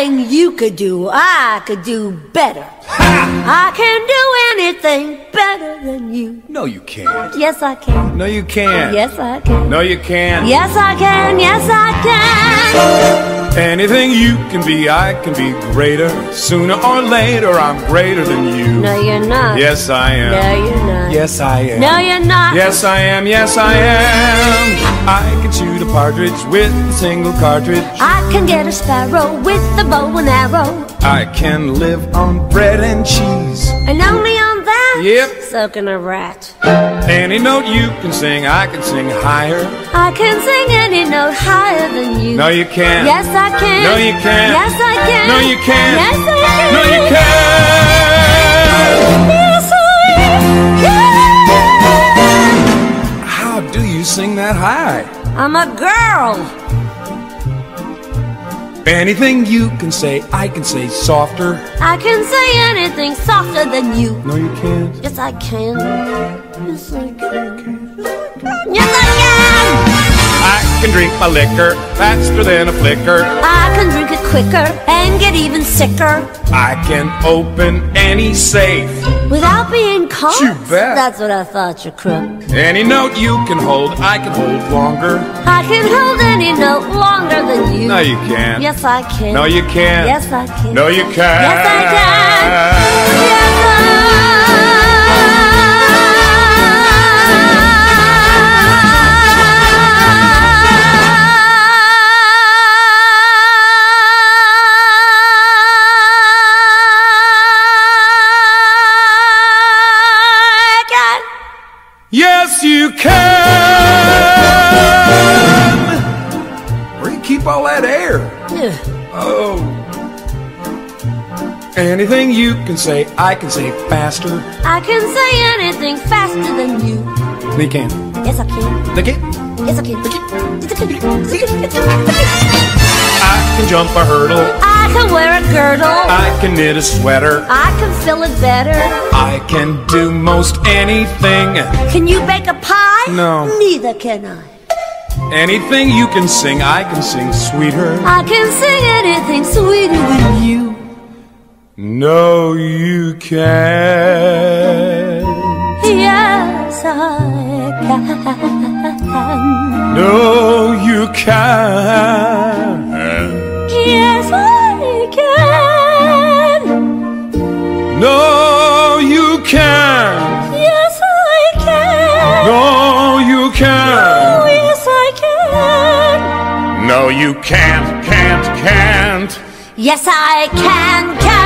Anything you could do, I could do better. I can do anything better than you. No, you can't. Yes, I can. No, you can't. Yes, I can. No, you can't. Yes, I can. Yes, I can. Anything you can be, I can be greater. Sooner or later, I'm greater than you. No, you're not. Yes, I am. No, you're not. Yes, I am. No, you're not. Yes, I am. Yes, I am. I can shoot a partridge with a single cartridge. I can get a sparrow with a bow and arrow. I can live on bread and cheese. And only on Yep. Soaking a rat. Any note you can sing, I can sing higher. I can sing any note higher than you. No, you can't. Yes, I can. No, you can't. Yes, I can. No, you can't. Yes, I can. No, you can't. Yes, I can. How do you sing that high? I'm a girl. Anything you can say, I can say softer. I can say anything softer than you. No, you can't. Yes, I can. Yes, I can. Yes, I can. I can drink my liquor faster than a flicker. I can drink it quicker and get even sicker I can open any safe. without being caught. You bet. That's what I thought, you crook. Any note you can hold, I can hold longer. I can hold any note longer than you. No, you can't. Yes, I can. No, you can't. Yes, I can. No, you can't. Yes, I can. Can. Where you keep all that air? Oh. Anything you can say, I can say faster. I can say anything faster than you. They can. Yes, I can. They can. Yes, I can. I can jump a hurdle. I can wear a girdle. I can knit a sweater. I can fill it better. I can do most anything. Can you bake a pie? No. Neither can I. Anything you can sing, I can sing sweeter. I can sing anything sweeter than you. No, you can't. Yes, I can. No, you can't. Yes, I No, you can't. Yes, I can. No, you Oh, can't. yes, I can. No, you can't, can't, can't. Yes, I can, can.